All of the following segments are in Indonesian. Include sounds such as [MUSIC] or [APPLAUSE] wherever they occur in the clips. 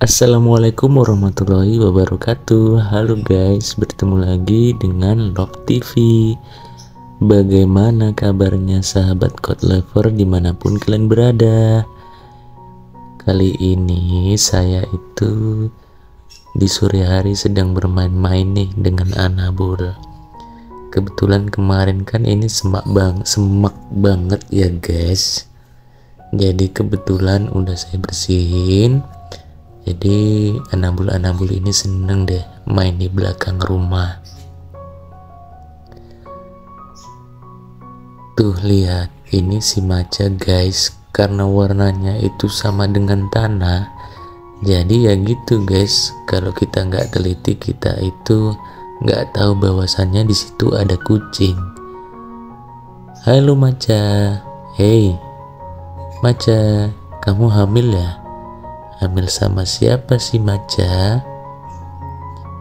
Assalamualaikum warahmatullahi wabarakatuh. Halo guys, bertemu lagi dengan Love TV Bagaimana kabarnya sahabat code lover di mana pun kalian berada? Kali ini saya itu di sore hari sedang bermain-main nih dengan Anabul. Kebetulan kemarin kan ini semak bang, semak banget ya guys. Jadi kebetulan udah saya bersihin jadi anabul-anabul ini seneng deh main di belakang rumah. Tuh lihat. Ini si maca guys karena warnanya itu sama dengan tanah. Jadi ya gitu guys. Kalau kita nggak teliti kita itu nggak tahu bahwasannya di situ ada kucing. Halo maca. Hey maca kamu hamil ya hamil sama siapa sih maca?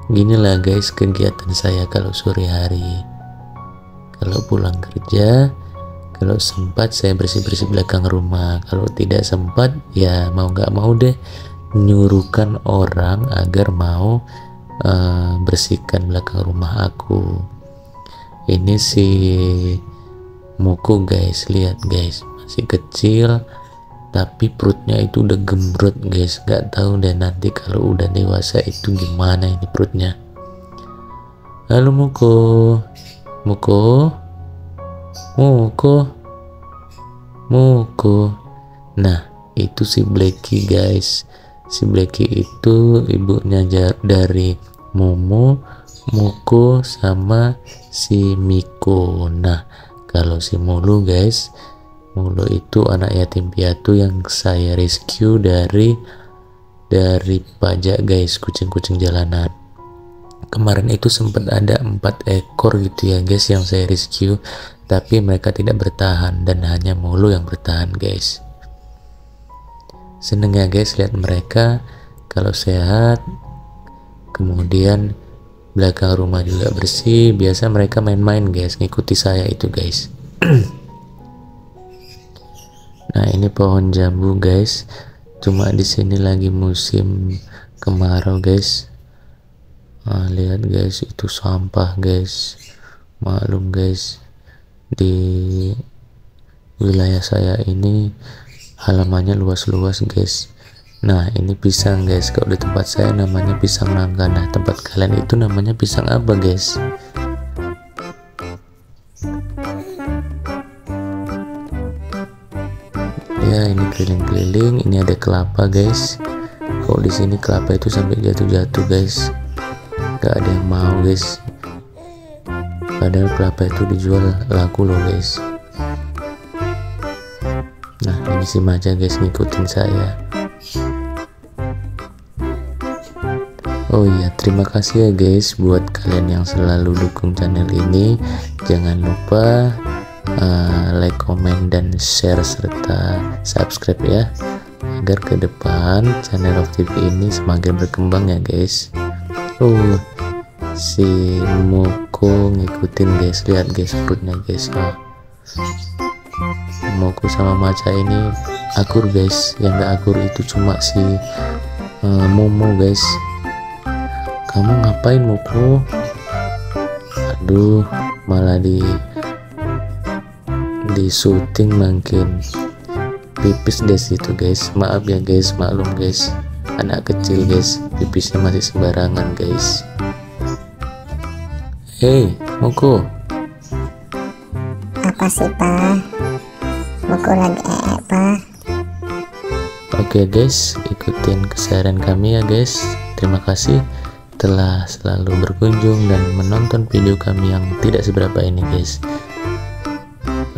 Ginilah guys kegiatan saya kalau sore hari. Kalau pulang kerja kalau sempat saya bersih-bersih belakang rumah. Kalau tidak sempat ya mau nggak mau deh nyuruhkan orang agar mau uh, bersihkan belakang rumah aku. Ini si muku guys lihat guys masih kecil tapi perutnya itu udah gembrot guys. Gak tahu deh nanti kalau udah dewasa itu gimana ini perutnya. Halo Muko. Muko? Muko? Muko? Nah itu si Blacky guys. Si Blacky itu ibunya dari Momo Muko sama si Miko. Nah kalau si Mulu guys Mulu itu anak yatim piatu yang saya rescue dari dari pajak guys kucing-kucing jalanan. Kemarin itu sempat ada empat ekor gitu ya guys yang saya rescue tapi mereka tidak bertahan dan hanya mulu yang bertahan guys. Seneng ya guys lihat mereka kalau sehat. Kemudian belakang rumah juga bersih biasa mereka main-main guys ngikuti saya itu guys [CLEARS THROAT] Nah, ini pohon jambu, guys. Cuma di sini lagi musim kemarau, guys. Nah, lihat guys, itu sampah, guys. Maklum, guys. Di wilayah saya ini halamannya luas-luas, guys. Nah, ini pisang, guys. Kalau di tempat saya namanya pisang nangka. Nah, tempat kalian itu namanya pisang apa, guys? Keliling-keliling ini ada kelapa guys. Kok di sini kelapa itu sampai jatuh-jatuh guys. Gak ada yang mau guys. Padahal kelapa itu dijual laku loh guys. Nah ini si maja guys ngikutin saya. Oh iya, terima kasih ya guys buat kalian yang selalu dukung channel ini. Jangan lupa uh, like, comment, dan share serta subscribe ya agar ke depan channel of TV ini semakin berkembang ya guys. Oh, si Moko ngikutin guys, lihat guys perutnya guys. Oh. Moko sama Maca ini akur guys, yang gak akur itu cuma si uh, Momo guys. Kamu ngapain Moko? Aduh, malah di di syuting makin pipis deh situ guys. Maaf ya guys. Maklum guys. Anak kecil guys. Pipisnya masih sembarangan guys. Hei Moko. Apa sih pak Moko lagi ee pak oke guys. Ikutin kesaran kami ya guys. Terima kasih telah selalu berkunjung dan menonton video kami yang tidak seberapa ini guys